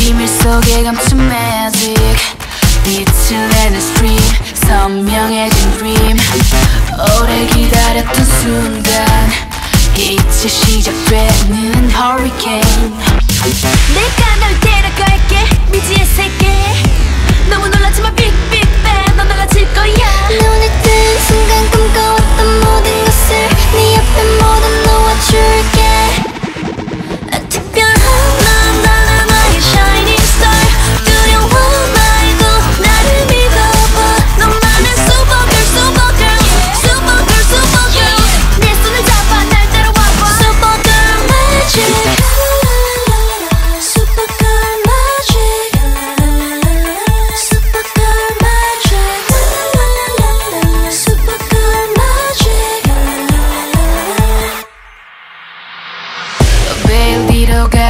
비밀 속에 감춘 magic. stream 선명해진 dream 오래 기다렸던 순간 이제 시작되는 허리케인 내가 널 데려갈게 미지의 세계.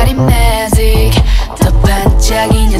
magnetic 더 반짝이는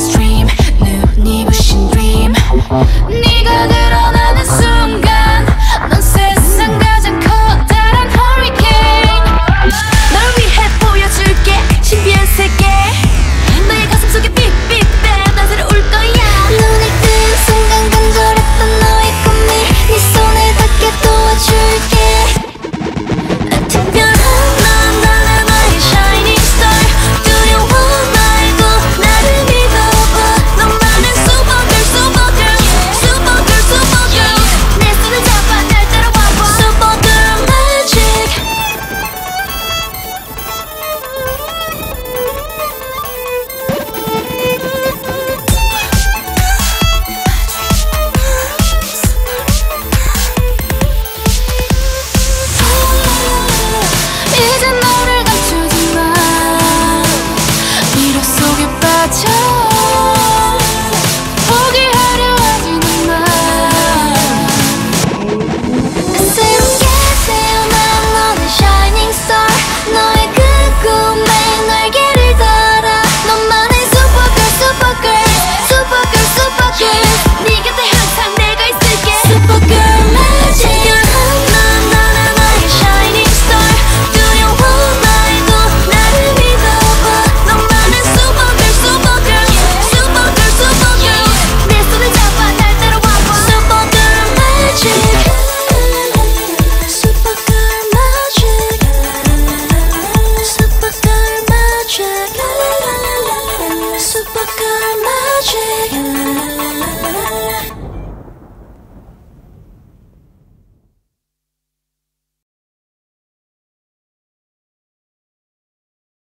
magic.